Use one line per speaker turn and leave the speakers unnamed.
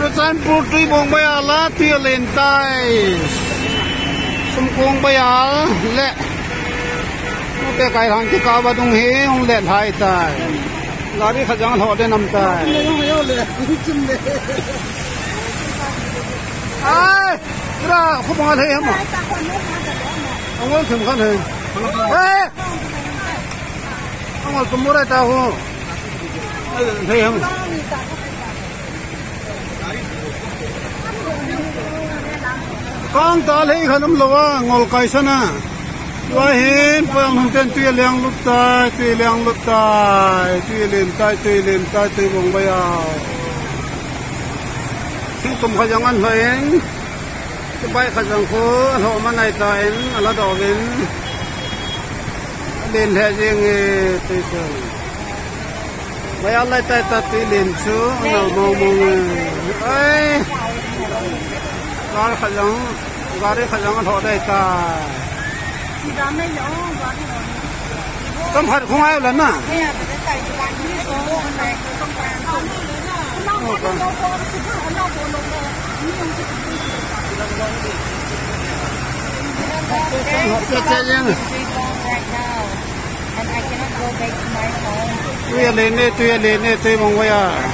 Rồi chan pu tui bong bay ala tia lên tai. Sum kong bay al le. Cái cái thằng cái cá ba đông he ông lẹ hai tai. Gari khajang thọ de nam tai. Ai, ra không bằng thấy không? Ông ơi, không có thấy. Ê, ông ơi, cũng mua đây tao không? Thấy không? Con ta lấy khăn ấm lúa ngồi cây sana à. Và hiện phương hồng tên tuy liang lút tai, tuy liang lút tai, tuy lên tai, tuy lên tai, tuy vùng bay à xin cùng khai giang ăn phải cái bay khai giang phố họ mà này tại là đỏ bên lên hệ riêng tuy thường bay ăn lại tai ta, tuy lên xuống nào mong mong ấy gari khajang gari khajang thọ đây ta tâm phật không ai lần à? Vâng. Tuyệt lên đây, tuy lên đây, tuy mong quay à.